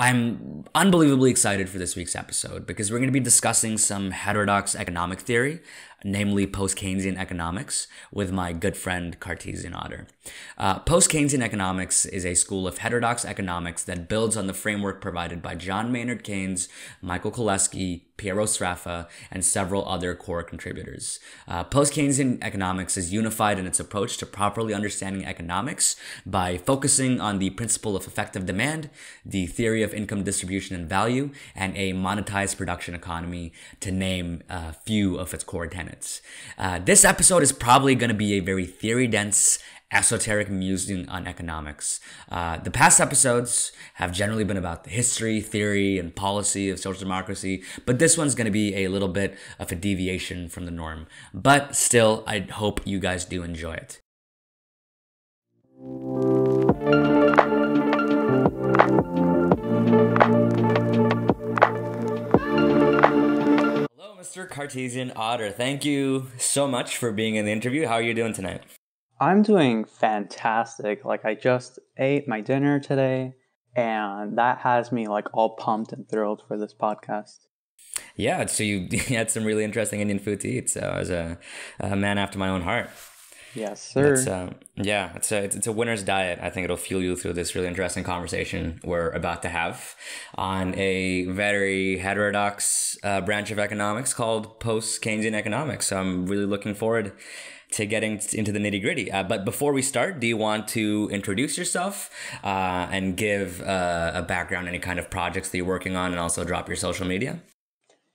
I'm unbelievably excited for this week's episode because we're going to be discussing some heterodox economic theory, namely post Keynesian economics, with my good friend Cartesian Otter. Uh, post Keynesian economics is a school of heterodox economics that builds on the framework provided by John Maynard Keynes, Michael Kalecki, Piero Sraffa, and several other core contributors. Uh, Post Keynesian economics is unified in its approach to properly understanding economics by focusing on the principle of effective demand, the theory of income distribution and value, and a monetized production economy, to name a few of its core tenets. Uh, this episode is probably going to be a very theory dense esoteric musing on economics. Uh, the past episodes have generally been about the history, theory, and policy of social democracy, but this one's going to be a little bit of a deviation from the norm. But still, I hope you guys do enjoy it. Mr. Cartesian Otter. Thank you so much for being in the interview. How are you doing tonight? I'm doing fantastic. Like I just ate my dinner today and that has me like all pumped and thrilled for this podcast. Yeah, so you had some really interesting Indian food to eat. So I was a, a man after my own heart. Yes, sir. Uh, yeah, it's a it's a winner's diet. I think it'll fuel you through this really interesting conversation we're about to have on a very heterodox uh, branch of economics called post Keynesian economics. So I'm really looking forward to getting into the nitty gritty. Uh, but before we start, do you want to introduce yourself uh, and give uh, a background, any kind of projects that you're working on, and also drop your social media?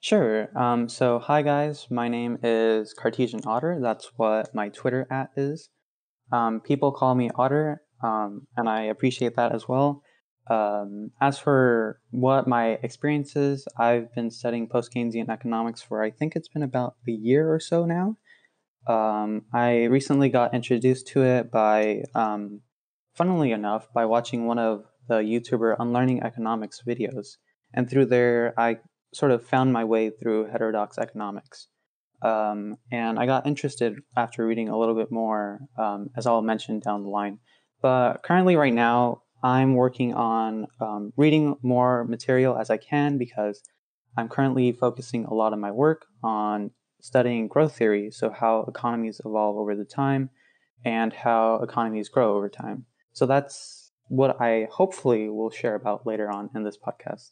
Sure. Um, so, hi guys, my name is Cartesian Otter. That's what my Twitter at is. Um, people call me Otter, um, and I appreciate that as well. Um, as for what my experience is, I've been studying post Keynesian economics for I think it's been about a year or so now. Um, I recently got introduced to it by, um, funnily enough, by watching one of the YouTuber Unlearning Economics videos. And through there, I sort of found my way through heterodox economics. Um, and I got interested after reading a little bit more, um, as I'll mention down the line. But currently, right now, I'm working on um, reading more material as I can because I'm currently focusing a lot of my work on studying growth theory, so how economies evolve over the time and how economies grow over time. So that's what I hopefully will share about later on in this podcast.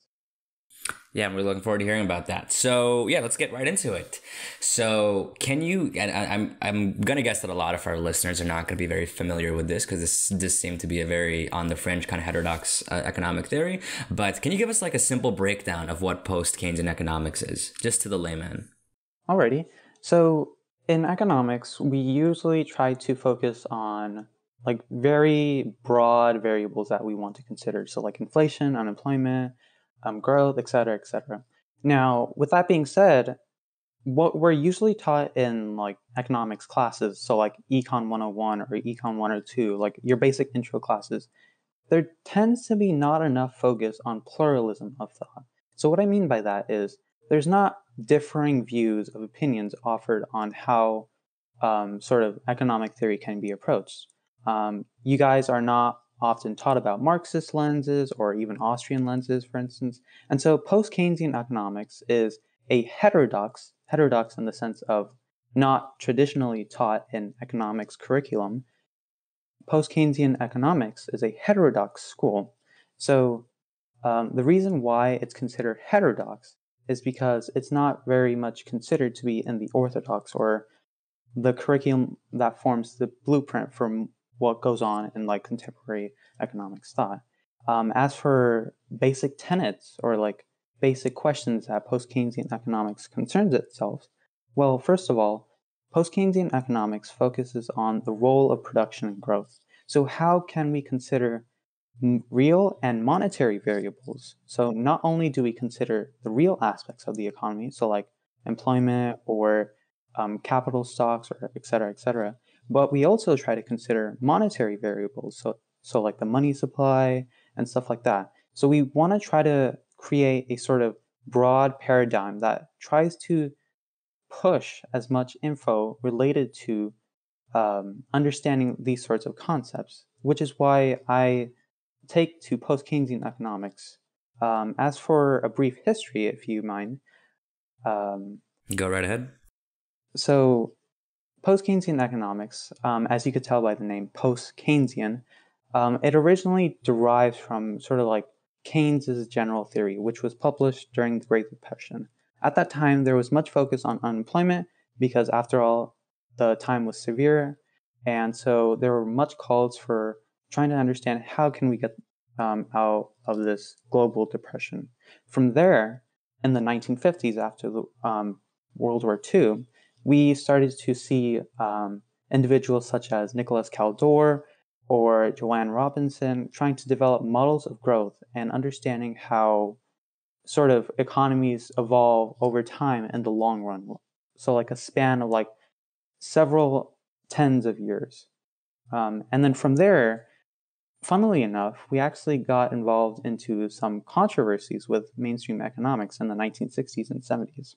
Yeah, we're looking forward to hearing about that. So yeah, let's get right into it. So can you? And I, I'm I'm gonna guess that a lot of our listeners are not gonna be very familiar with this because this this seemed to be a very on the fringe kind of heterodox uh, economic theory. But can you give us like a simple breakdown of what post Keynesian economics is, just to the layman? Alrighty. So in economics, we usually try to focus on like very broad variables that we want to consider. So like inflation, unemployment, um, growth, etc., etc. Now, with that being said, what we're usually taught in like economics classes, so like Econ 101 or Econ 102, like your basic intro classes, there tends to be not enough focus on pluralism of thought. So what I mean by that is there's not differing views of opinions offered on how um, sort of economic theory can be approached. Um, you guys are not often taught about Marxist lenses or even Austrian lenses, for instance. And so post Keynesian economics is a heterodox, heterodox in the sense of not traditionally taught in economics curriculum. Post Keynesian economics is a heterodox school. So um, the reason why it's considered heterodox is because it's not very much considered to be in the orthodox or the curriculum that forms the blueprint for what goes on in like contemporary economics thought. Um, as for basic tenets or like basic questions that post Keynesian economics concerns itself, well, first of all, post Keynesian economics focuses on the role of production and growth. So, how can we consider real and monetary variables. So not only do we consider the real aspects of the economy, so like employment or um, capital stocks or et cetera, et cetera, but we also try to consider monetary variables. So, so like the money supply and stuff like that. So we want to try to create a sort of broad paradigm that tries to push as much info related to um, understanding these sorts of concepts, which is why I take to post Keynesian economics um, as for a brief history, if you mind. Um, Go right ahead. So, post Keynesian economics, um, as you could tell by the name post Keynesian, um, it originally derives from sort of like Keynes's general theory, which was published during the Great Depression. At that time, there was much focus on unemployment because, after all, the time was severe, and so there were much calls for trying to understand how can we get um, out of this global depression. From there, in the 1950s, after the um, World War II, we started to see um, individuals such as Nicholas Kaldor or Joanne Robinson trying to develop models of growth and understanding how sort of economies evolve over time in the long run. So, like a span of like several tens of years. Um, and then from there, funnily enough, we actually got involved into some controversies with mainstream economics in the 1960s and 70s.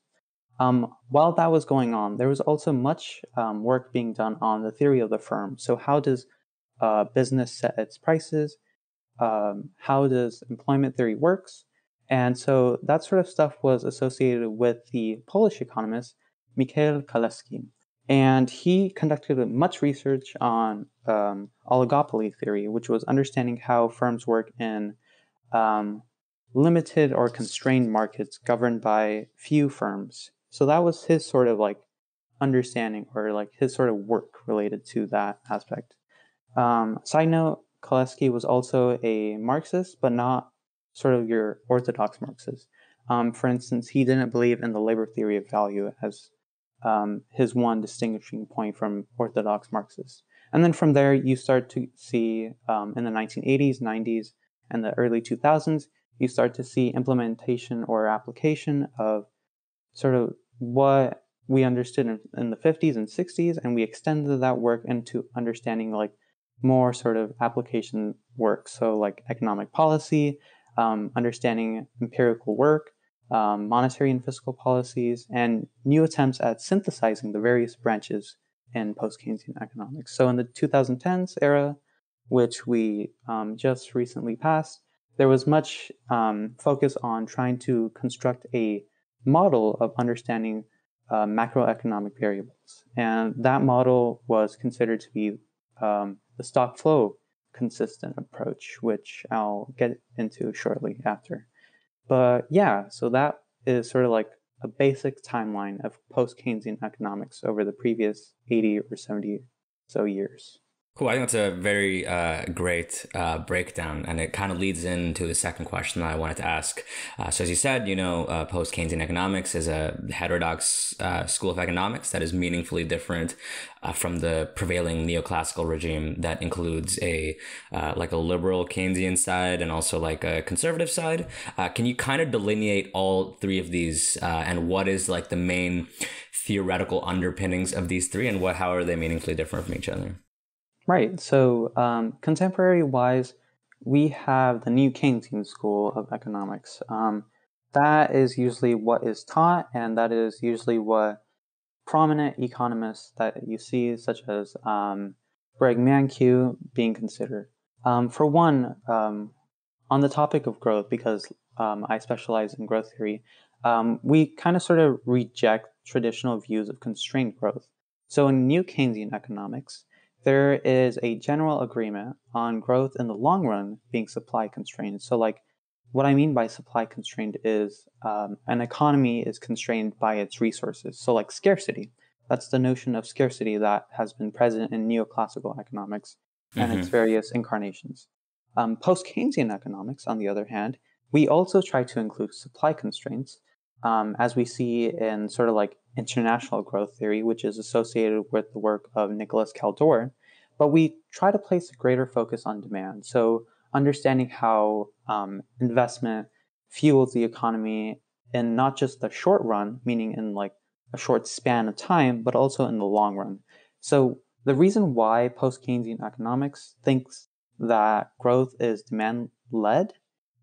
Um, while that was going on, there was also much um, work being done on the theory of the firm. So, how does uh, business set its prices? Um, how does employment theory works? And so that sort of stuff was associated with the Polish economist Mikhail Kalecki. And he conducted much research on um, oligopoly theory, which was understanding how firms work in um, limited or constrained markets governed by few firms. So that was his sort of like understanding or like his sort of work related to that aspect. Um, side note, Kalecki was also a Marxist, but not sort of your orthodox Marxist. Um, for instance, he didn't believe in the labor theory of value as um, his one distinguishing point from orthodox Marxists. And then from there, you start to see um, in the 1980s, 90s, and the early 2000s, you start to see implementation or application of sort of what we understood in, in the 50s and 60s, and we extended that work into understanding like more sort of application work. So, like economic policy, um, understanding empirical work, um, monetary and fiscal policies, and new attempts at synthesizing the various branches in post Keynesian economics. So, in the 2010s era, which we um, just recently passed, there was much um, focus on trying to construct a model of understanding uh, macroeconomic variables. And that model was considered to be um, the stock flow consistent approach, which I'll get into shortly after. But yeah, so that is sort of like a basic timeline of post Keynesian economics over the previous 80 or 70 so years. Cool. I think that's a very uh, great uh, breakdown, and it kind of leads into the second question that I wanted to ask. Uh, so, as you said, you know, uh, post Keynesian economics is a heterodox uh, school of economics that is meaningfully different uh, from the prevailing neoclassical regime that includes a like a liberal Keynesian side and also like a conservative side. can you kind of delineate all three of these, and what is like the main theoretical underpinnings of these three, and what how are they meaningfully different from each other? Right. So, um, contemporary wise, we have the new Keynesian school of economics. Um, that is usually what is taught, and that is usually what prominent economists that you see, such as um, Greg Mankiw, being considered. Um, for one, um, on the topic of growth, because um, I specialize in growth theory, we kind of sort of reject traditional views of constrained growth. So, in new Keynesian economics, there is a general agreement on growth in the long run being supply constrained. So, like, what I mean by supply constrained is um, an economy is constrained by its resources. So, like scarcity, that's the notion of scarcity that has been present in neoclassical economics and mm-hmm. its various incarnations. Um, Post Keynesian economics, on the other hand, we also try to include supply constraints, um, as we see in sort of like international growth theory, which is associated with the work of Nicholas Kaldor, but we try to place a greater focus on demand. So, understanding how um, investment fuels the economy in not just the short run, meaning in like a short span of time, but also in the long run. So, the reason why post Keynesian economics thinks that growth is demand led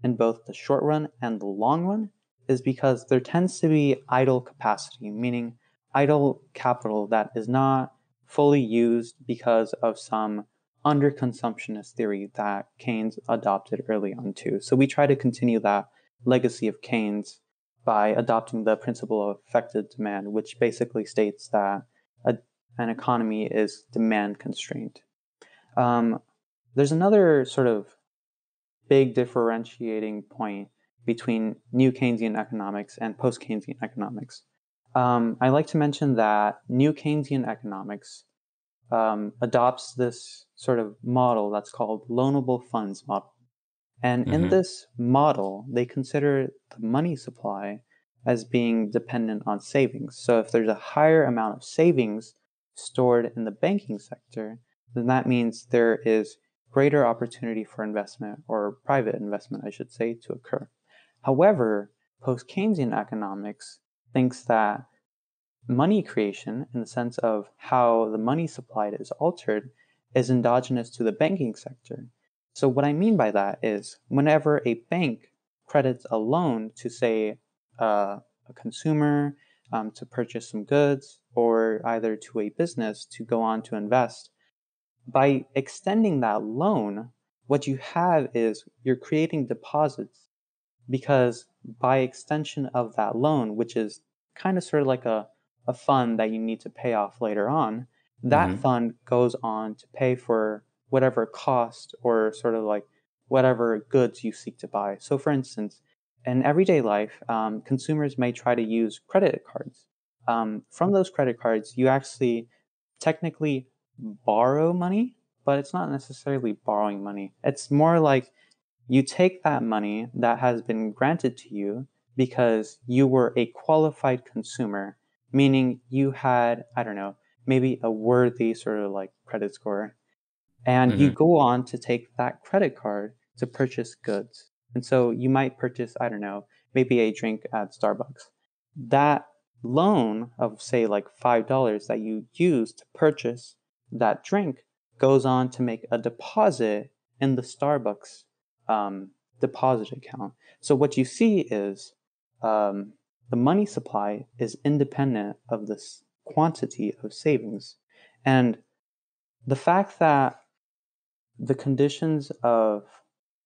in both the short run and the long run is because there tends to be idle capacity, meaning idle capital that is not fully used because of some underconsumptionist theory that Keynes adopted early on too. So we try to continue that legacy of Keynes by adopting the principle of effective demand, which basically states that a, an economy is demand constrained. Um, there's another sort of big differentiating point between new Keynesian economics and post Keynesian economics. Um, I like to mention that new Keynesian economics um, adopts this sort of model that's called loanable funds model. And mm-hmm. in this model, they consider the money supply as being dependent on savings. So if there's a higher amount of savings stored in the banking sector, then that means there is greater opportunity for investment or private investment, I should say, to occur. However, post Keynesian economics thinks that money creation, in the sense of how the money supplied is altered, is endogenous to the banking sector. So, what I mean by that is whenever a bank credits a loan to, say, uh, a consumer um, to purchase some goods or either to a business to go on to invest, by extending that loan, what you have is you're creating deposits because by extension of that loan, which is kind of sort of like a, a fund that you need to pay off later on, that mm-hmm. fund goes on to pay for whatever cost or sort of like whatever goods you seek to buy. So, for instance, in everyday life, um, consumers may try to use credit cards. Um, from those credit cards, you actually technically borrow money, but it's not necessarily borrowing money. It's more like you take that money that has been granted to you because you were a qualified consumer, meaning you had, I don't know, maybe a worthy sort of like credit score. And mm-hmm. you go on to take that credit card to purchase goods. And so you might purchase, I don't know, maybe a drink at Starbucks. That loan of, say, like $5 that you use to purchase that drink goes on to make a deposit in the Starbucks um, deposit account. So what you see is um, the money supply is independent of this quantity of savings. And the fact that the conditions of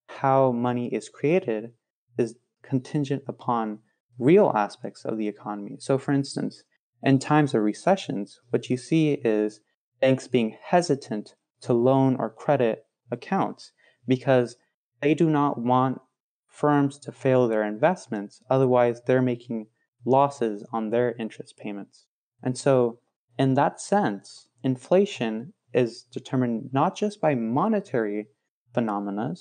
how money is created is contingent upon real aspects of the economy. So, for instance, in times of recessions, what you see is banks being hesitant to loan or credit accounts because they do not want firms to fail their investments, otherwise, they're making losses on their interest payments. And so, in that sense, inflation is determined not just by monetary phenomena,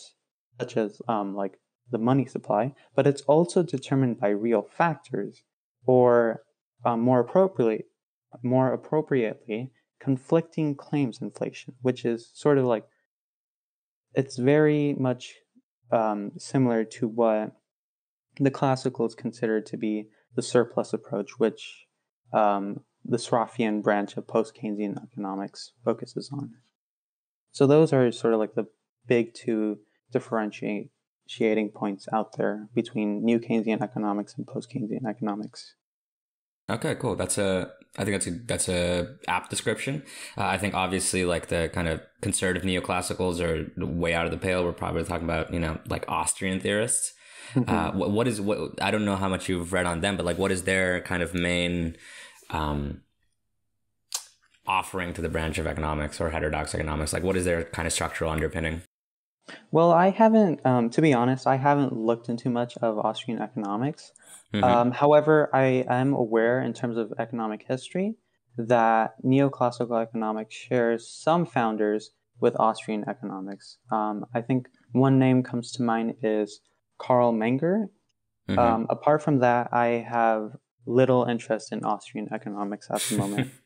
such as um, like the money supply, but it's also determined by real factors, or um, more appropriately, more appropriately, conflicting claims inflation, which is sort of like it's very much um, similar to what the classicals consider to be the surplus approach, which um, the Sraffian branch of post Keynesian economics focuses on. So, those are sort of like the big two differentiating points out there between new Keynesian economics and post Keynesian economics. Okay, cool. That's a I think that's a that's a apt description. Uh, I think obviously like the kind of conservative neoclassicals are way out of the pale. We're probably talking about you know like Austrian theorists. Mm-hmm. Uh, what, what is what I don't know how much you've read on them, but like what is their kind of main um, offering to the branch of economics or heterodox economics? Like what is their kind of structural underpinning? Well, I haven't, um, to be honest, I haven't looked into much of Austrian economics. Mm-hmm. Um, however, I am aware in terms of economic history that neoclassical economics shares some founders with Austrian economics. Um, I think one name comes to mind is Carl Menger. Mm-hmm. Um, apart from that, I have little interest in Austrian economics at the moment.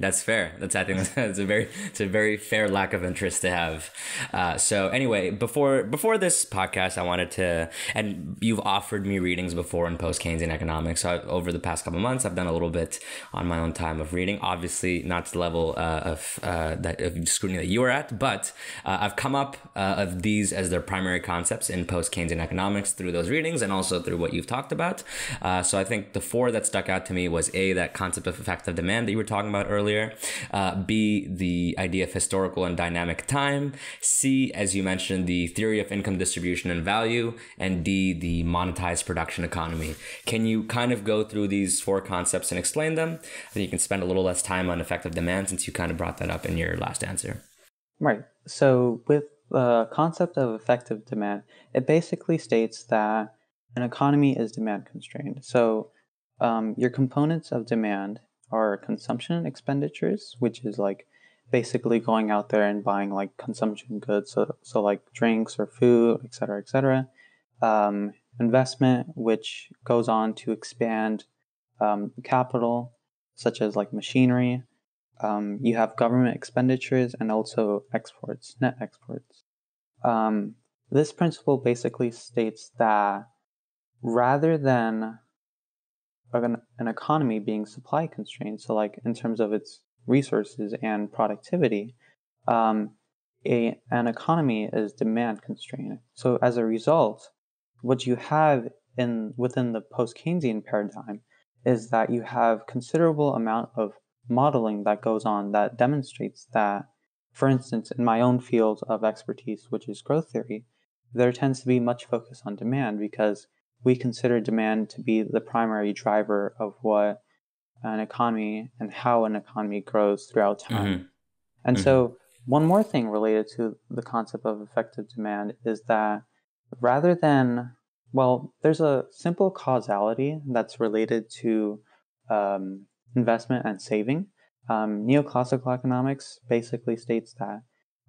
That's fair. That's I think that's a very it's a very fair lack of interest to have. Uh, so anyway, before before this podcast, I wanted to and you've offered me readings before in post Keynesian economics. So over the past couple months, I've done a little bit on my own time of reading. Obviously, not to the level uh, of uh, that of scrutiny that you were at, but uh, I've come up uh, of these as their primary concepts in post Keynesian economics through those readings and also through what you've talked about. Uh, so I think the four that stuck out to me was a that concept of effective demand that you were talking about about earlier. Uh, B, the idea of historical and dynamic time. C, as you mentioned, the theory of income distribution and value. And D, the monetized production economy. Can you kind of go through these four concepts and explain them? I think you can spend a little less time on effective demand since you kind of brought that up in your last answer. Right. So, with the concept of effective demand, it basically states that an economy is demand constrained. So, um, your components of demand are consumption expenditures, which is like basically going out there and buying like consumption goods, so, so like drinks or food, et cetera, et cetera. Um, investment, which goes on to expand um, capital, such as like machinery. Um, you have government expenditures and also exports, net exports. Um, this principle basically states that rather than an, an economy being supply constrained, so like in terms of its resources and productivity, um, a, an economy is demand constrained. So as a result, what you have in within the post-Keynesian paradigm is that you have considerable amount of modeling that goes on that demonstrates that, for instance, in my own field of expertise, which is growth theory, there tends to be much focus on demand because we consider demand to be the primary driver of what an economy and how an economy grows throughout time. Mm-hmm. And mm-hmm. so, one more thing related to the concept of effective demand is that rather than, well, there's a simple causality that's related to um, investment and saving. Um, neoclassical economics basically states that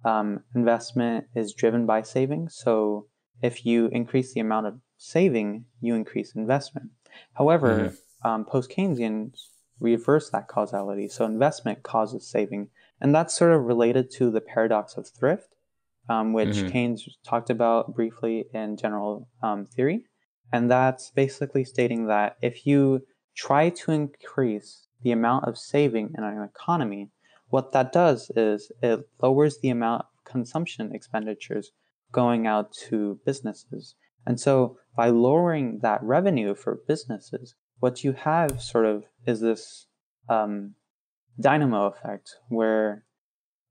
um, investment is driven by saving. So, if you increase the amount of saving, you increase investment. However, mm-hmm. um, post Keynesians reverse that causality. So investment causes saving. And that's sort of related to the paradox of thrift, um, which mm-hmm. Keynes talked about briefly in general um, theory. And that's basically stating that if you try to increase the amount of saving in an economy, what that does is it lowers the amount of consumption expenditures going out to businesses. And so by lowering that revenue for businesses, what you have sort of is this um, dynamo effect where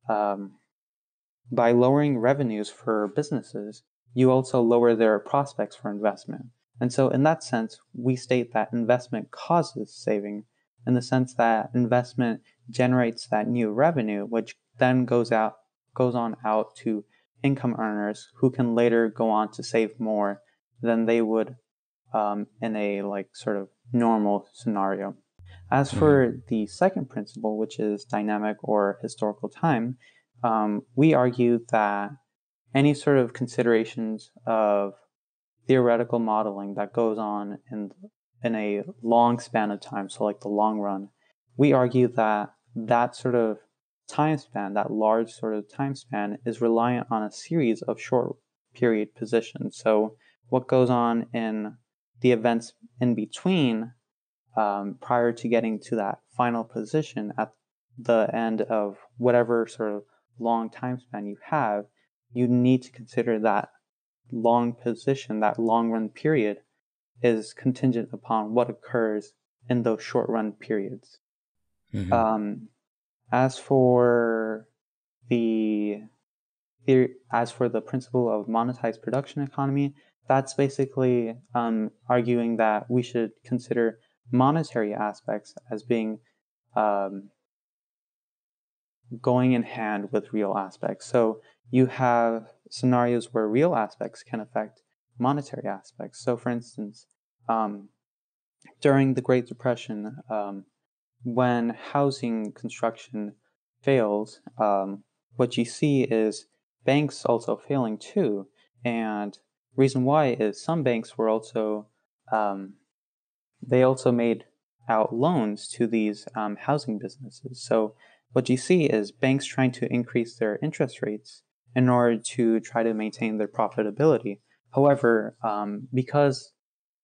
um, by lowering revenues for businesses, you also lower their prospects for investment. And so, in that sense, we state that investment causes saving in the sense that investment generates that new revenue, which then goes out goes on out to income earners who can later go on to save more than they would um, in a like sort of normal scenario. As for mm-hmm. the second principle, which is dynamic or historical time, um, we argue that any sort of considerations of theoretical modeling that goes on in in a long span of time, so like the long run, we argue that that sort of time span, that large sort of time span, is reliant on a series of short period positions. So what goes on in the events in between um, prior to getting to that final position at the end of whatever sort of long time span you have, you need to consider that long position, that long run period is contingent upon what occurs in those short run periods. Mm-hmm. Um, as for the theory, as for the principle of monetized production economy, that's basically um, arguing that we should consider monetary aspects as being um, going in hand with real aspects. So you have scenarios where real aspects can affect monetary aspects. So, for instance, um, during the Great Depression, um, when housing construction fails, um, what you see is banks also failing too. And reason why is some banks were also um, they also made out loans to these um, housing businesses. So what you see is banks trying to increase their interest rates in order to try to maintain their profitability. However, um, because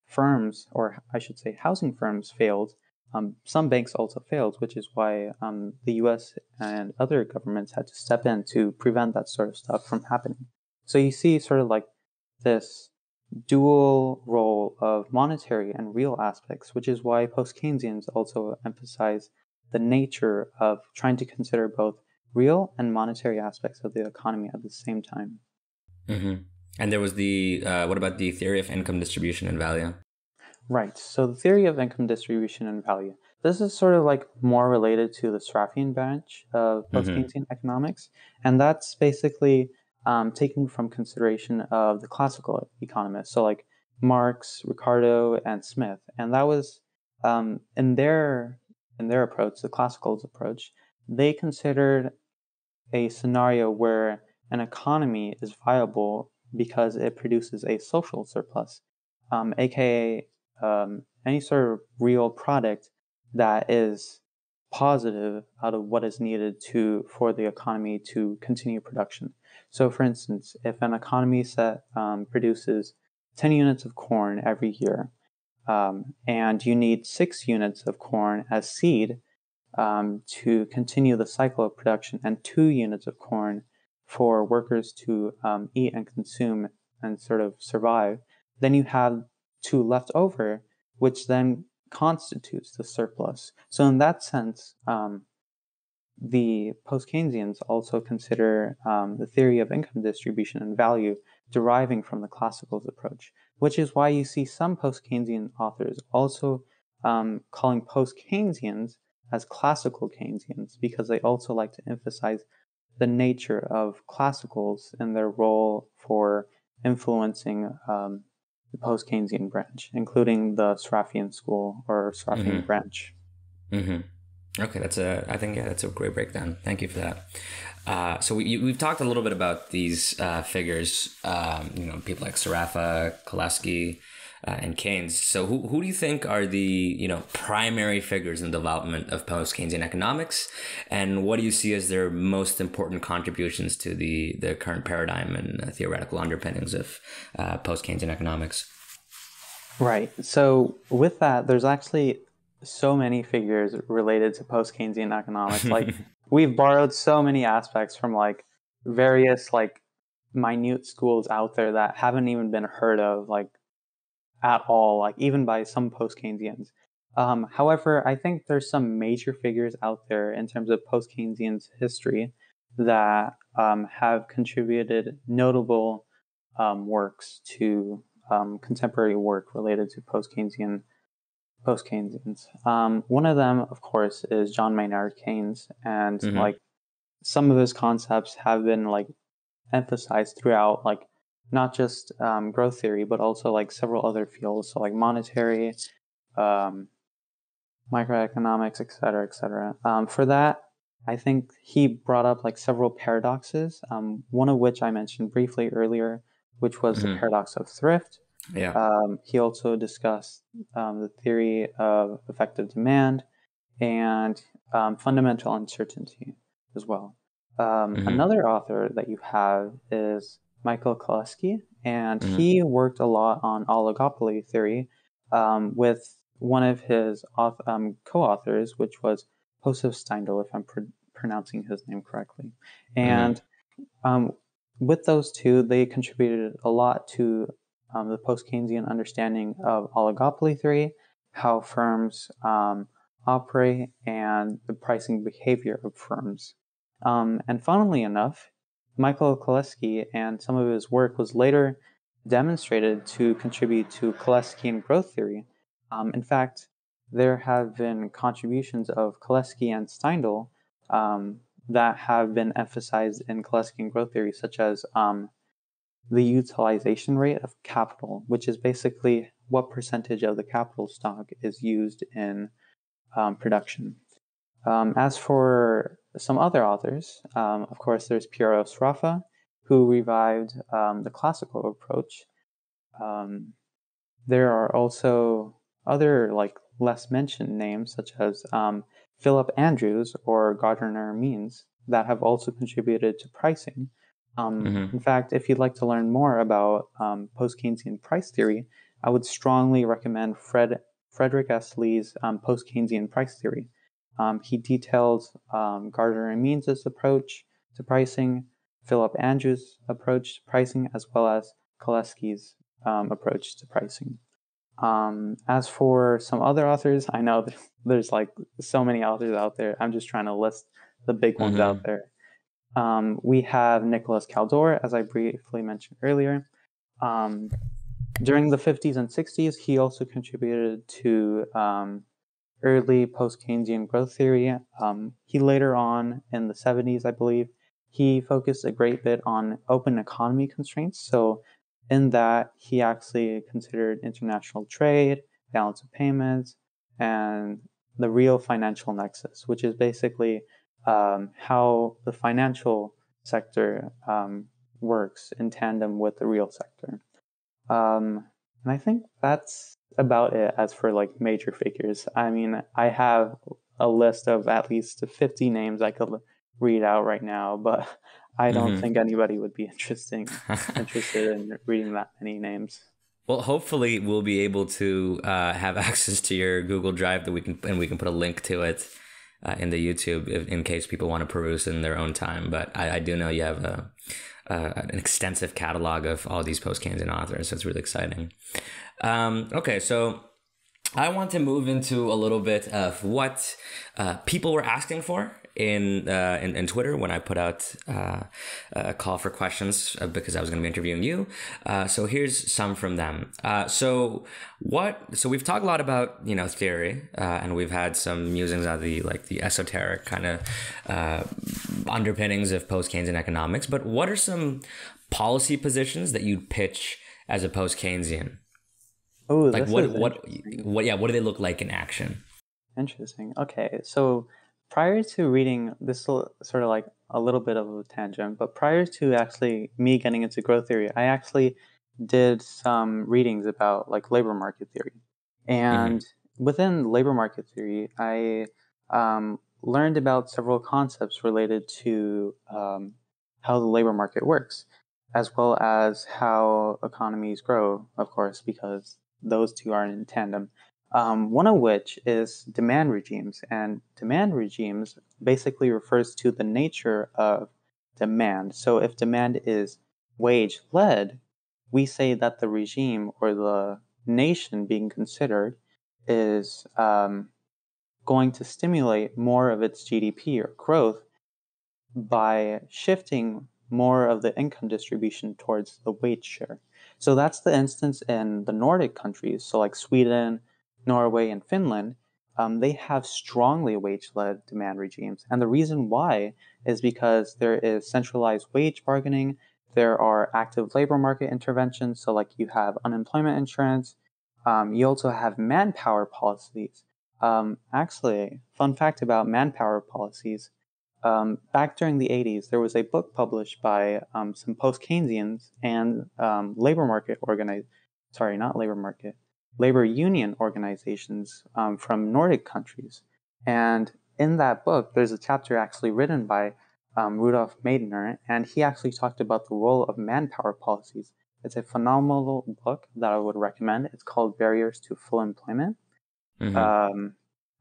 firms, or I should say housing firms, failed, um, some banks also failed, which is why um, the US and other governments had to step in to prevent that sort of stuff from happening. So you see sort of like this dual role of monetary and real aspects, which is why post Keynesians also emphasize the nature of trying to consider both real and monetary aspects of the economy at the same time. Mm-hmm. And there was the uh, what about the theory of income distribution and value? Right. So the theory of income distribution and value. This is sort of like more related to the Sraffian branch of post Keynesian mm-hmm. economics, and that's basically um, taking from consideration of the classical economists. So like Marx, Ricardo, and Smith, and that was um, in their in their approach, the classical's approach. They considered a scenario where an economy is viable because it produces a social surplus, um, aka um, any sort of real product that is positive out of what is needed to for the economy to continue production. So, for instance, if an economy set um, produces 10 units of corn every year, um, and you need six units of corn as seed um, to continue the cycle of production, and two units of corn for workers to um, eat and consume and sort of survive, then you have two left over, which then constitutes the surplus. So, in that sense, um, the post Keynesians also consider um, the theory of income distribution and value deriving from the classical's approach, which is why you see some post Keynesian authors also um, calling post Keynesians as classical Keynesians because they also like to emphasize the nature of classicals and their role for influencing um, the post Keynesian branch, including the Sraffian school or Sraffian mm-hmm. branch. Mm-hmm. Okay, that's a. I think yeah, that's a great breakdown. Thank you for that. Uh, so we we've talked a little bit about these uh, figures. Um, you know, people like Sraffa, Kalecki, uh, and Keynes. So who, who do you think are the you know primary figures in the development of post Keynesian economics, and what do you see as their most important contributions to the the current paradigm and uh, theoretical underpinnings of uh, post Keynesian economics? Right. So with that, there's actually so many figures related to post Keynesian economics. Like we've borrowed so many aspects from like various like minute schools out there that haven't even been heard of. Like at all, like even by some post Keynesians. Um, however, I think there's some major figures out there in terms of post Keynesians history that um, have contributed notable um, works to um, contemporary work related to post Keynesian post Keynesians. Um, one of them, of course, is John Maynard Keynes, and mm-hmm. like some of his concepts have been like emphasized throughout like not just um, growth theory, but also like several other fields, so like monetary, um, microeconomics, et cetera, et cetera. Um, for that, I think he brought up like several paradoxes, um, one of which I mentioned briefly earlier, which was mm-hmm. the paradox of thrift. Yeah. Um, he also discussed um, the theory of effective demand and fundamental uncertainty as well. Mm-hmm. Another author that you have is Michael Kalecki, and mm-hmm. he worked a lot on oligopoly theory um, with one of his auth- um, co-authors, which was Josef Steindl, if I'm pr- pronouncing his name correctly. Mm-hmm. And mm-hmm. um, with those two, they contributed a lot to um, the post-Keynesian understanding of oligopoly theory, how firms um, operate, and the pricing behavior of firms. Um, and funnily enough, Michael Kalecki and some of his work was later demonstrated to contribute to Kaleckian growth theory. Um, in fact, there have been contributions of Kalecki and Steindl um, that have been emphasized in Kaleckian growth theory, such as um, the utilization rate of capital, which is basically what percentage of the capital stock is used in um, production. Um, as for some other authors, um, of course, there's Piero Sraffa, who revived um, the classical approach. Um, there are also other like less mentioned names such as um, Philip Andrews or Gardner Means that have also contributed to pricing. Um, mm-hmm. In fact, if you'd like to learn more about post Keynesian price theory, I would strongly recommend Fred Frederick S. Lee's post Keynesian price theory. Um, he details um, Gardner and Means' approach to pricing, Philip Andrews' approach to pricing, as well as Kalecki's um, approach to pricing. Um, as for some other authors, I know there's like so many authors out there. I'm just trying to list the big ones mm-hmm. out there. Um, we have Nicholas Kaldor, as I briefly mentioned earlier. Um, during the 50s and 60s, he also contributed to um, early post Keynesian growth theory. Um, he later on, in the 70s, I believe, he focused a great bit on open economy constraints. So, in that, he actually considered international trade, balance of payments, and the real financial nexus, which is basically um, how the financial sector um, works in tandem with the real sector. Um, and I think that's about it as for like major figures. I mean, I have a list of at least 50 names I could read out right now, but I don't mm-hmm. think anybody would be interesting interested in reading that many names. Well, hopefully we'll be able to uh, have access to your Google Drive that we can and we can put a link to it uh, in the YouTube if, in case people want to peruse in their own time. But I, I do know you have a, uh, an extensive catalog of all these post Keynesian authors, so it's really exciting. Um, okay, so I want to move into a little bit of what uh, people were asking for in, uh, in, in Twitter when I put out uh, a call for questions uh, because I was going to be interviewing you. Uh, so here's some from them. Uh, so what? So we've talked a lot about you know theory, uh, and we've had some musings on the like the esoteric kind of underpinnings of post Keynesian economics. But what are some policy positions that you'd pitch as a post Keynesian? Oh, like what what what yeah? What do they look like in action? Interesting. Okay, so prior to reading this sort of like a little bit of a tangent but prior to actually me getting into growth theory i actually did some readings about like labor market theory and mm-hmm. within labor market theory i um, learned about several concepts related to um, how the labor market works as well as how economies grow of course because those two are in tandem um, one of which is demand regimes. And demand regimes basically refers to the nature of demand. So if demand is wage led, we say that the regime or the nation being considered is um, going to stimulate more of its GDP or growth by shifting more of the income distribution towards the wage share. So that's the instance in the Nordic countries, so like Sweden, Norway, and Finland, um, they have strongly wage led demand regimes. And the reason why is because there is centralized wage bargaining, there are active labor market interventions. So, like you have unemployment insurance, um, you also have manpower policies. Um, actually, fun fact about manpower policies um, back during the 80s, there was a book published by um, some post Keynesians and um, labor market organized, sorry, not labor market, labor union organizations um, from Nordic countries. And in that book, there's a chapter actually written by um, Rudolf Meidner, and he actually talked about the role of manpower policies. It's a phenomenal book that I would recommend. It's called Barriers to Full Employment. Mm-hmm. Um,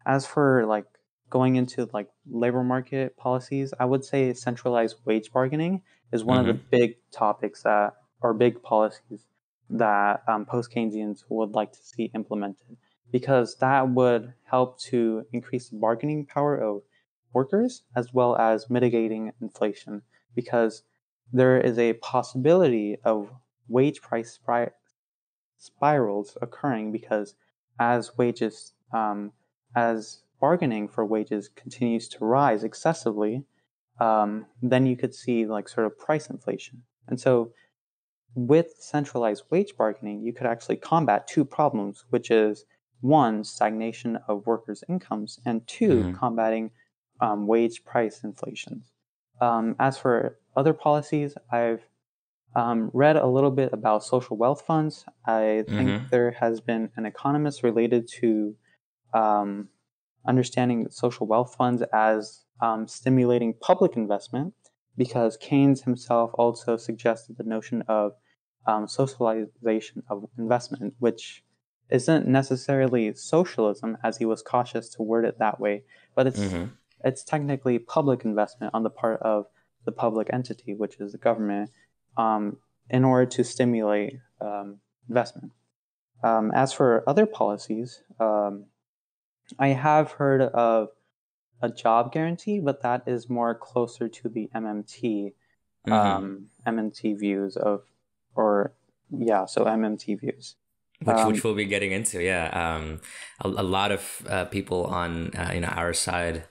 as for like going into like labor market policies, I would say centralized wage bargaining is one mm-hmm. of the mm-hmm. big topics that or big policies that um, post Keynesians would like to see implemented because that would help to increase the bargaining power of workers as well as mitigating inflation because there is a possibility of wage price spirals occurring because as wages um, as bargaining for wages continues to rise excessively um, then you could see like sort of price inflation. And so with centralized wage bargaining, you could actually combat two problems, which is one, stagnation of workers' incomes, and 2 mm-hmm. combating um, wage price inflation. Um, as for other policies, I've um, read a little bit about social wealth funds. I think mm-hmm. there has been an economist related to um, understanding social wealth funds as um, stimulating public investment because Keynes himself also suggested the notion of um, socialization of investment, which isn't necessarily socialism, as he was cautious to word it that way, but it's mm-hmm. it's technically public investment on the part of the public entity, which is the government, um, in order to stimulate um, investment. Um, as for other policies, um, I have heard of a job guarantee, but that is more closer to the MMT Mhm. um, MMT views of, or yeah, so MMT views. which Um, which we'll be getting into. Yeah, um, a, a lot of uh, people on uh, you know our side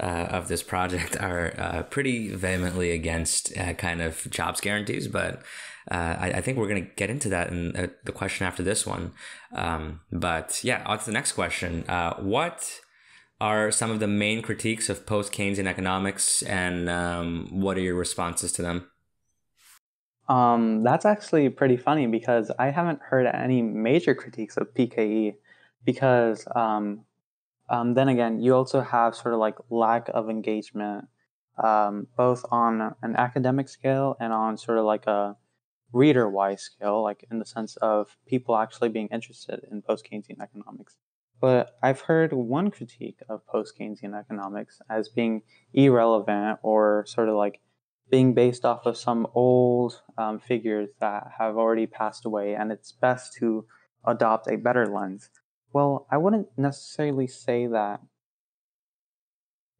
uh, of this project are uh, pretty vehemently against uh, kind of jobs guarantees, but uh, I, I think we're gonna get into that in uh, the question after this one. Um, but yeah, on to the next question. Uh, what are some of the main critiques of post Keynesian economics, and um, what are your responses to them? Um, that's actually pretty funny because I haven't heard any major critiques of PKE because um, um, then again, you also have sort of like lack of engagement um, both on an academic scale and on sort of like a reader wise scale, like in the sense of people actually being interested in post Keynesian economics. But I've heard one critique of post Keynesian economics as being irrelevant or sort of like being based off of some old um, figures that have already passed away, and it's best to adopt a better lens. Well, I wouldn't necessarily say that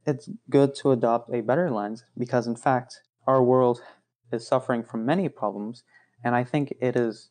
it's good to adopt a better lens because, in fact, our world is suffering from many problems, and I think it is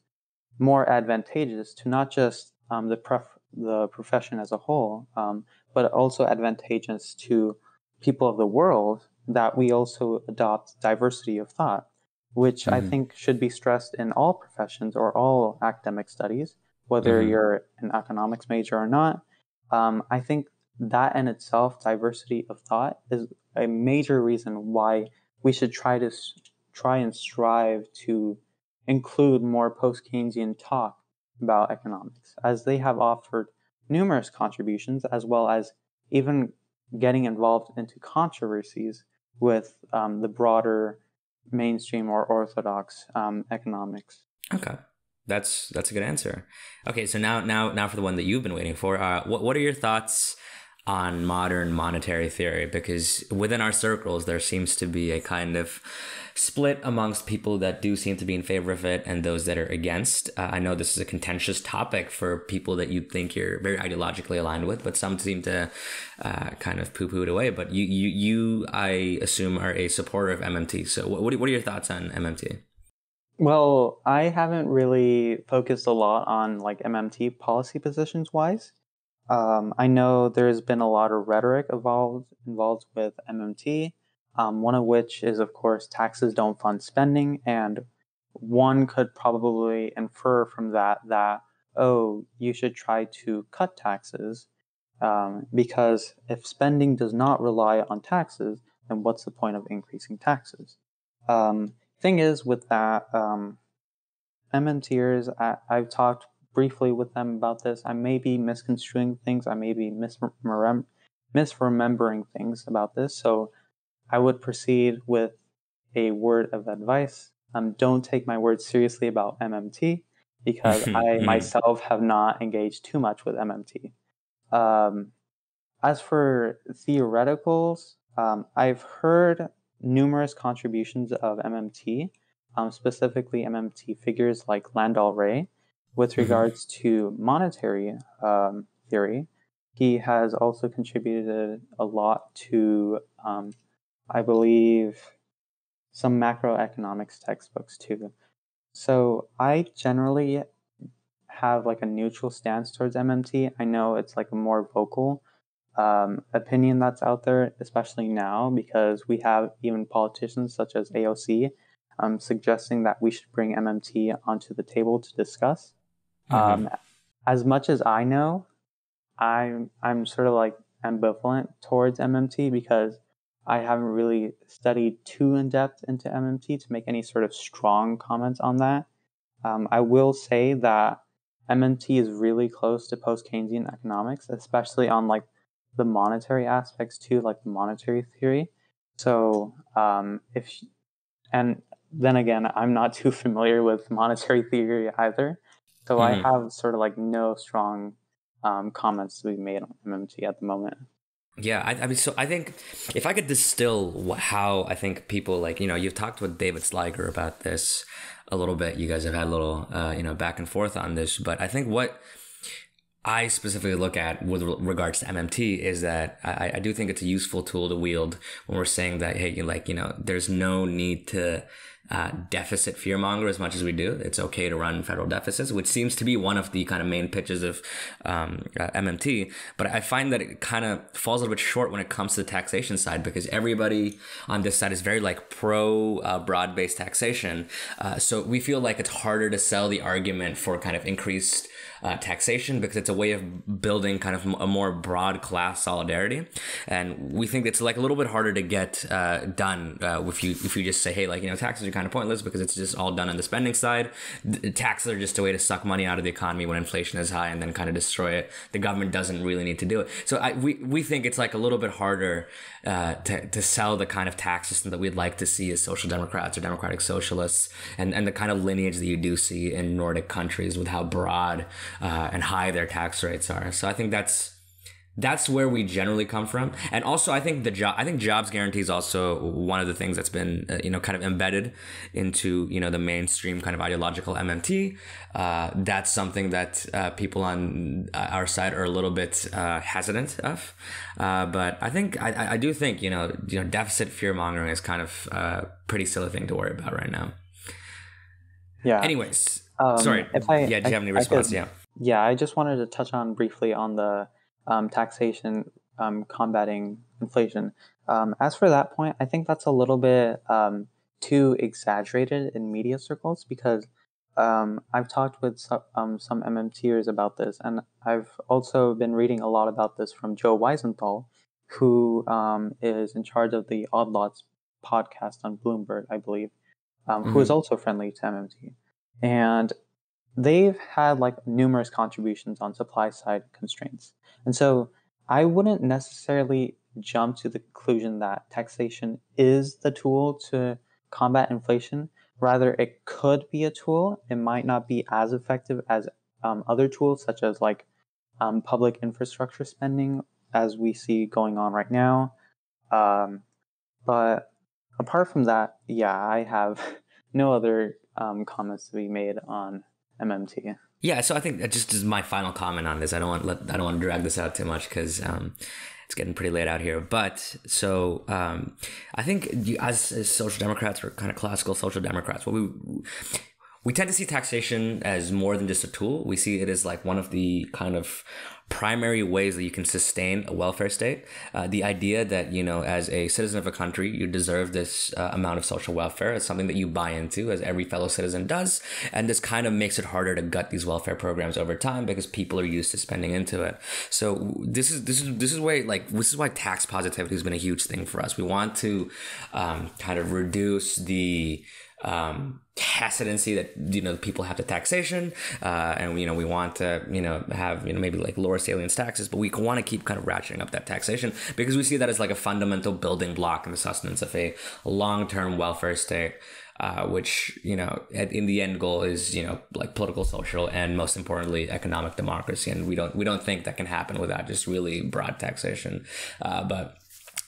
more advantageous to not just um, the pref- the profession as a whole, um, but also advantageous to people of the world that we also adopt diversity of thought, which I Mhm. think should be stressed in all professions or all academic studies, whether Mhm. you're an economics major or not. Um, I think that in itself, diversity of thought, is a major reason why we should try to s- try and strive to include more post Keynesian talk about economics, as they have offered numerous contributions, as well as even getting involved into controversies with um, the broader mainstream or orthodox um, economics. Okay. That's that's a good answer. Okay, so now now now for the one that you've been waiting for. Uh, what what are your thoughts on modern monetary theory? Because within our circles, there seems to be a kind of split amongst people that do seem to be in favor of it and those that are against. Uh, I know this is a contentious topic for people that you think you're very ideologically aligned with, but some seem to uh, kind of poo poo it away. But you you you I assume are a supporter of MMT. So what what are- what are your thoughts on MMT? Well, I haven't really focused a lot on like MMT policy positions wise. Um, I know there's been a lot of rhetoric involved involved with MMT. Um, one of which is, of course, taxes don't fund spending, and one could probably infer from that that oh, you should try to cut taxes um, because if spending does not rely on taxes, then what's the point of increasing taxes? Um, thing is with that um, MMTers, I, I've talked briefly with them about this. I may be misconstruing things. I may be misremem- misremembering things about this. So I would proceed with a word of advice. Um, don't take my words seriously about MMT because I Mhm. myself have not engaged too much with MMT. Um, as for theoreticals, um, I've heard numerous contributions of MMT, um, specifically MMT figures like Randall Wray, with Mhm. regards to monetary um, theory. He has also contributed a lot to, um, I believe, some macroeconomics textbooks too. So I generally have like a neutral stance towards MMT. I know it's like a more vocal um, opinion that's out there, especially now because we have even politicians such as AOC um, suggesting that we should bring MMT onto the table to discuss. Um, as much as I know, I'm I'm sort of like ambivalent towards MMT because I haven't really studied too in depth into MMT to make any sort of strong comments on that. Um, I will say that MMT is really close to post Keynesian economics, especially on like the monetary aspects too, like the monetary theory. So um, if and then again, I'm not too familiar with monetary theory either, so I Mhm. have sort of like no strong um, comments to be made on MMT at the moment. Yeah, I, I, mean, so I think if I could distill how I think people like, you know, you've talked with David Sliger about this a little bit. You guys have had a little, uh, you know, back and forth on this, but I think what I specifically look at with regards to MMT is that I, I do think it's a useful tool to wield when we're saying that, hey, you like, you know, there's no need to uh, deficit fearmonger as much as we do. It's okay to run federal deficits, which seems to be one of the kind of main pitches of um, uh, MMT. But I find that it kind of falls a little bit short when it comes to the taxation side because everybody on this side is very like pro uh, broad based taxation. Uh, so we feel like it's harder to sell the argument for kind of increased uh, taxation because it's a way of building kind of a more broad class solidarity. And we think it's like a little bit harder to get uh, done uh, if you if you just say, hey, like you know, taxes are kind of pointless because it's just all done on the spending side. The taxes are just a way to suck money out of the economy when inflation is high and then kind of destroy it. The government doesn't really need to do it. So I, we we think it's like a little bit harder uh, to to sell the kind of tax system that we'd like to see as social democrats or democratic socialists, and and the kind of lineage that you do see in Nordic countries with how broad uh, and high their tax rates are. So I think that's that's where we generally come from. And also i think the job i think jobs guarantee is also one of the things that's been uh, you know kind of embedded into you know the mainstream kind of ideological mmt uh, that's something that uh, people on uh, our side are a little bit uh, hesitant of. Uh, but i think I, I do think you know you know deficit fear mongering is kind of a pretty silly thing to worry about right now. Yeah. Anyways um, sorry. if I, yeah do you I, have any response? Could, yeah. Yeah i just wanted to touch on briefly on the um, taxation um, combating inflation. Um, as for that point, I think that's a little bit um, too exaggerated in media circles because um, I've talked with some, um, some MMTers about this, and I've also been reading a lot about this from Joe Weisenthal, who is in charge of the Odd Lots podcast on Bloomberg, I believe, mm-hmm. who is mm-hmm. also friendly to MMT. And they've had like numerous contributions on supply side constraints. And so I wouldn't necessarily jump to the conclusion that taxation is the tool to combat inflation. Rather, it could be a tool. It might not be as effective as um, other tools, such as like um, public infrastructure spending, as we see going on right now. Um, but apart from that, yeah, I have no other um, comments to be made on MMT. Yeah, so I think that just is my final comment on this. I don't want let I don't want to drag this out too much because um, it's getting pretty late out here. But so um, I think as, as social democrats we're kind of classical social democrats, what we we tend to see taxation as more than just a tool. We see it as like one of the kind of primary ways that you can sustain a welfare state. Uh, the idea that, you know, as a citizen of a country, you deserve this uh, amount of social welfare is something that you buy into, as every fellow citizen does. And this kind of makes it harder to gut these welfare programs over time because people are used to spending into it. So this is this is this is why like this is why tax positivity has been a huge thing for us. We want to um, kind of reduce the um, hesitancy that you know people have to taxation, uh, and you know we want to you know have you know maybe like lower salience taxes, but we want to keep kind of ratcheting up that taxation because we see that as like a fundamental building block in the sustenance of a long term welfare state. Uh, which you know in the end goal is you know like political social and most importantly economic democracy and we don't we don't think that can happen without just really broad taxation uh, but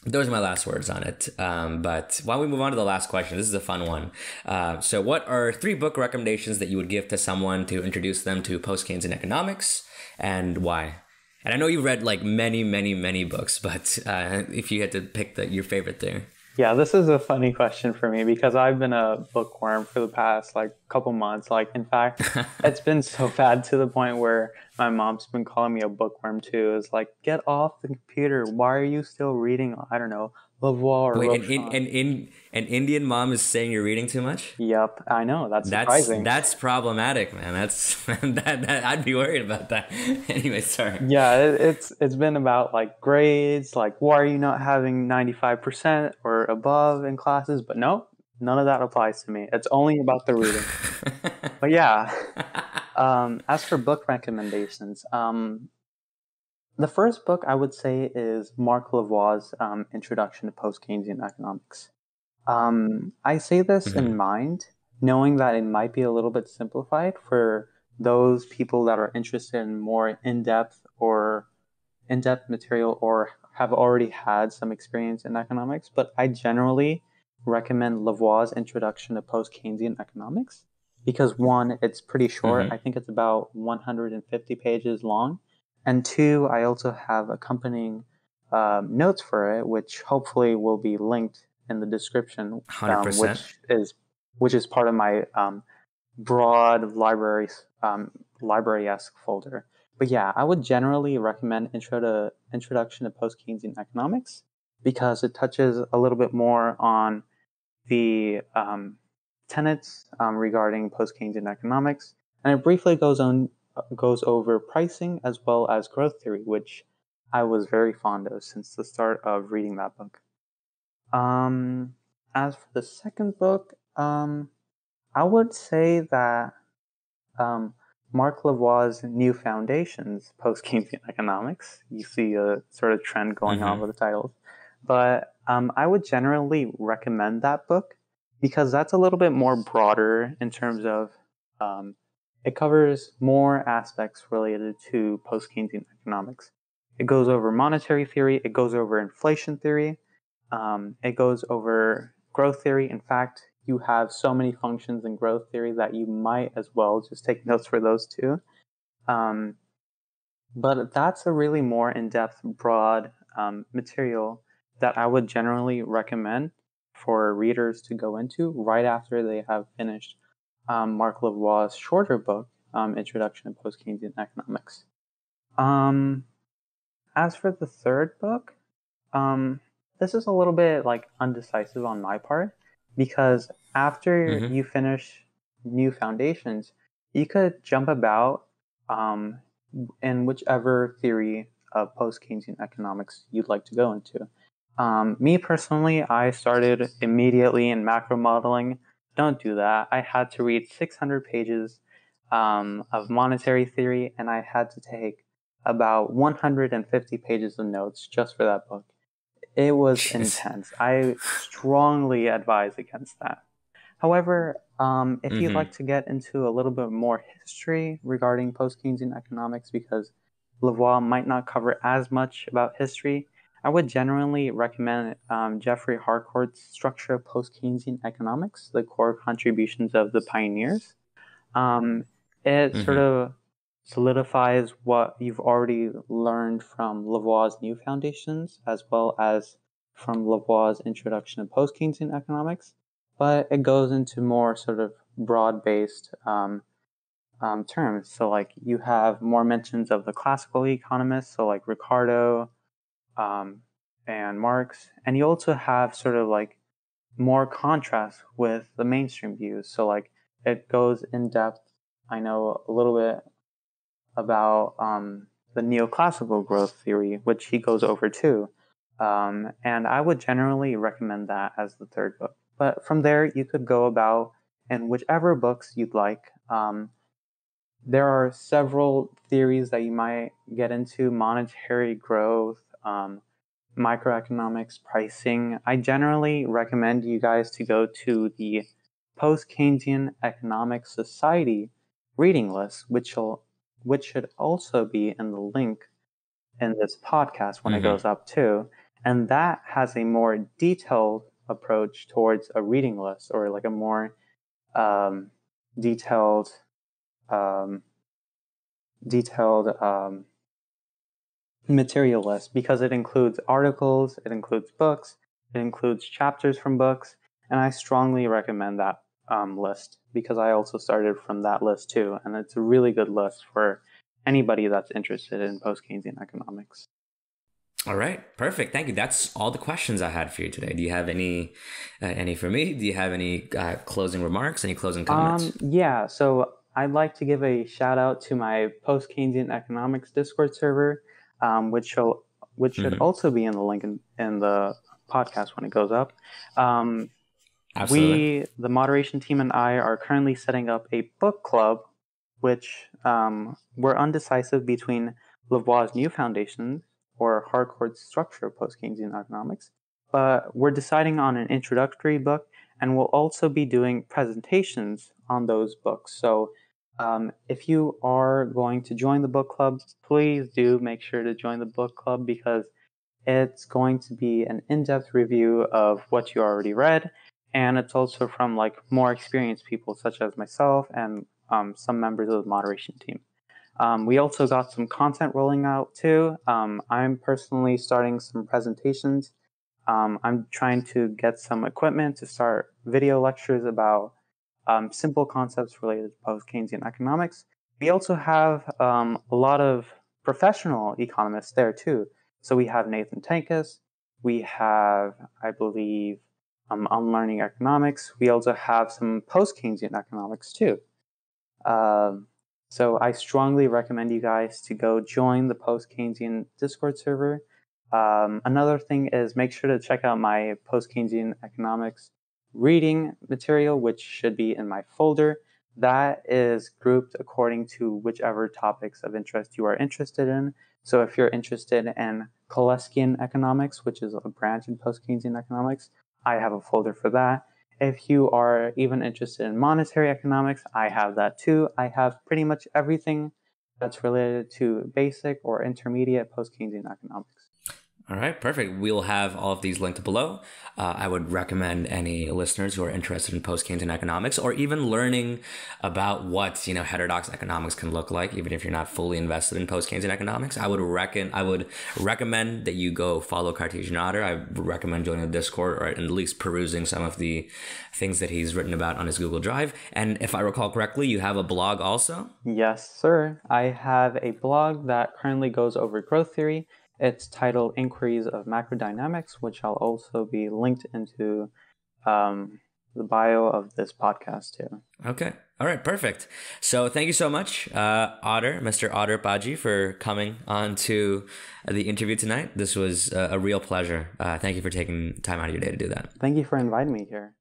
those are my last words on it. Um, but while we move on to the last question, this is a fun one. Uh, so, what are three book recommendations that you would give to someone to introduce them to post Keynesian economics, and why? And I know you've read like many, many, many books, but uh, if you had to pick the, your favorite there. Yeah, this is a funny question for me because I've been a bookworm for the past like couple months. Like, in fact, it's been so bad to the point where my mom's been calling me a bookworm too. Is like, get off the computer. Why are you still reading? I don't know, Lavoie or Wait, an, an, an, an Indian mom is saying you're reading too much? Yep, I know. That's that's surprising. that's problematic, man. That's that, that I'd be worried about that. anyway, sorry. Yeah, it, it's it's been about like grades, like why are you not having ninety five percent or above in classes? But no, none of that applies to me. It's only about the reading. but yeah, um, as for book recommendations, um, the first book I would say is Marc Lavoie's um, Introduction to Post Keynesian Economics. Um, I say this mm-hmm. in mind, knowing that it might be a little bit simplified for those people that are interested in more in depth or in depth material or have already had some experience in economics, but I generally recommend Lavoie's Introduction to Post Keynesian Economics because one, it's pretty short. Mm-hmm. I think it's about 150 pages long. And two, I also have accompanying um, notes for it, which hopefully will be linked in the description, um, which is which is part of my um, broad library um, library esque folder. But yeah, I would generally recommend intro to introduction to post Keynesian economics because it touches a little bit more on the um, tenets um, regarding post Keynesian economics, and it briefly goes on goes over pricing as well as growth theory, which I was very fond of since the start of reading that book. Um, as for the second book, um, I would say that um, Marc Lavoie's New Foundations, Post Keynesian Economics. You see a sort of trend going mm-hmm. on with the titles. But um, I would generally recommend that book because that's a little bit more broader in terms of um, it covers more aspects related to post Keynesian economics. It goes over monetary theory, it goes over inflation theory, um, it goes over growth theory. In fact, you have so many functions in growth theory that you might as well just take notes for those too. Um, but that's a really more in depth, broad um, material that I would generally recommend for readers to go into right after they have finished um, Marc Lavoie's shorter book, um, Introduction to Post Keynesian Economics. Um, as for the third book, um, this is a little bit like undecisive on my part because after mm-hmm. you finish new foundations, you could jump about um, in whichever theory of post Keynesian economics you'd like to go into. Um, me personally, I started immediately in macro modeling. Don't do that. I had to read 600 pages um, of monetary theory, and I had to take about 150 pages of notes just for that book. It was Jeez. intense. I strongly advise against that. However, um, if mm-hmm. you'd like to get into a little bit more history regarding post Keynesian economics, because Lavoie might not cover as much about history, I would generally recommend um, Geoffrey Harcourt's Structure of Post Keynesian Economics, the core contributions of the pioneers. Um, it mm-hmm. sort of solidifies what you've already learned from Lavoie's New Foundations, as well as from Lavoie's Introduction to Post Keynesian Economics, but it goes into more sort of broad based um, um, terms. So, like, you have more mentions of the classical economists, so like Ricardo um, and Marx, and you also have sort of like more contrast with the mainstream views. So, like, it goes in depth. I know a little bit about um, the neoclassical growth theory, which he goes over too. Um, and I would generally recommend that as the third book. But from there, you could go about in whichever books you'd like. Um, there are several theories that you might get into monetary growth, um, microeconomics, pricing. I generally recommend you guys to go to the Post Keynesian Economic Society reading list, which will which should also be in the link in this podcast when mm-hmm. it goes up too. And that has a more detailed approach towards a reading list or like a more um, detailed um, detailed um, material list because it includes articles, it includes books, it includes chapters from books, and I strongly recommend that um, list because I also started from that list too, and it's a really good list for anybody that's interested in post Keynesian economics. All right, perfect. Thank you. That's all the questions I had for you today. Do you have any, uh, any for me? Do you have any uh, closing remarks? Any closing comments? Um, yeah. So I'd like to give a shout out to my post Keynesian economics Discord server, um, which will which should mm-hmm. also be in the link in, in the podcast when it goes up. Um, Absolutely. We, the moderation team, and I are currently setting up a book club, which um, we're undecisive between Lavoie's New Foundations or Harcourt's Structure of Post Keynesian Economics. But we're deciding on an introductory book, and we'll also be doing presentations on those books. So um, if you are going to join the book club, please do make sure to join the book club because It's going to be an in depth review of what you already read, and it's also from like more experienced people, such as myself and um, some members of the moderation team. Um, we also got some content rolling out too. Um, I'm personally starting some presentations. Um, I'm trying to get some equipment to start video lectures about um, simple concepts related to post Keynesian economics. We also have um, a lot of professional economists there too. So we have Nathan Tankus, we have, I believe, um, Unlearning Economics. We also have some post Keynesian economics too. Um, so I strongly recommend you guys to go join the post Keynesian Discord server. Um, another thing is make sure to check out my post Keynesian economics reading material, which should be in my folder. That is grouped according to whichever topics of interest you are interested in. So if you're interested in Kaleckian economics, which is a branch in post Keynesian economics, I have a folder for that. If you are even interested in monetary economics, I have that too. I have pretty much everything that's related to basic or intermediate post Keynesian economics. All right, perfect. We'll have all of these linked below. Uh, I would recommend any listeners who are interested in post Keynesian economics or even learning about what you know heterodox economics can look like, even if you're not fully invested in post Keynesian economics. I would reckon I would recommend that you go follow Cartesian Otter. I recommend joining the Discord or at least perusing some of the things that he's written about on his Google Drive. And if I recall correctly, you have a blog also. Yes, sir. I have a blog that currently goes over growth theory it's titled Inquiries of Macrodynamics, which I'll also be linked into um, the bio of this podcast too. Okay. All right. Perfect. So thank you so much, uh, Otter, Mr. Otter Baji, for coming on to the interview tonight. This was a real pleasure. Uh, thank you for taking time out of your day to do that. Thank you for inviting me here.